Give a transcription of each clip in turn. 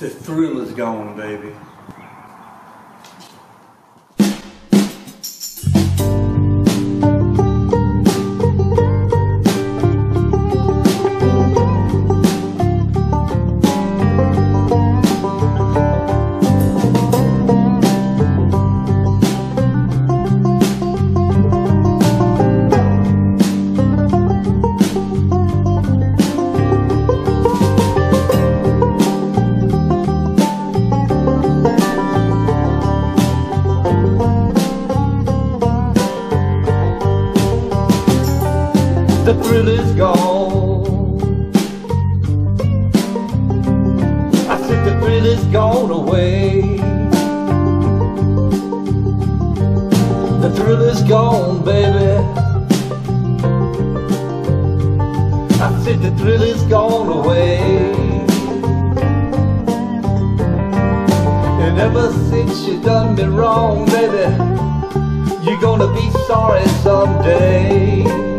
The thrill is gone, baby. The thrill is gone. I said the thrill is gone away. The thrill is gone, baby. I said the thrill is gone away. And ever since you done me wrong, baby, you're gonna be sorry someday.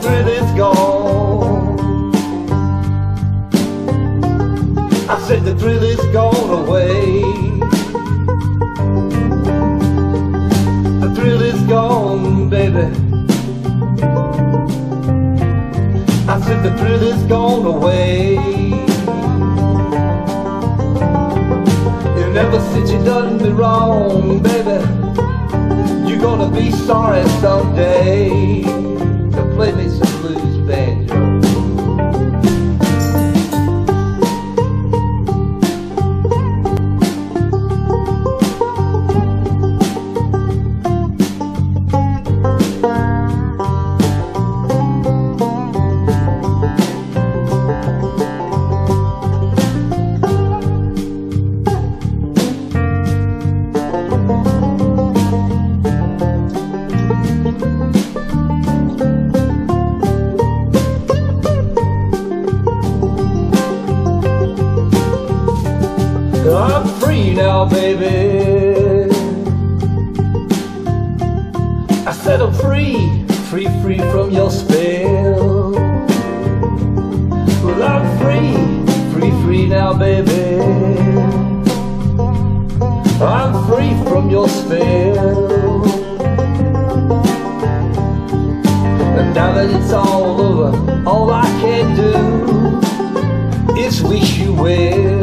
Thrill is gone. I said the thrill is gone away. The thrill is gone, baby. I said the thrill is gone away. And ever since you done me wrong, baby, you're gonna be sorry someday. I'm free now, baby. I said I'm free, free, free from your spell. Well, I'm free, free, free now, baby. I'm free from your spell. And now that it's all over, all I can do is wish you well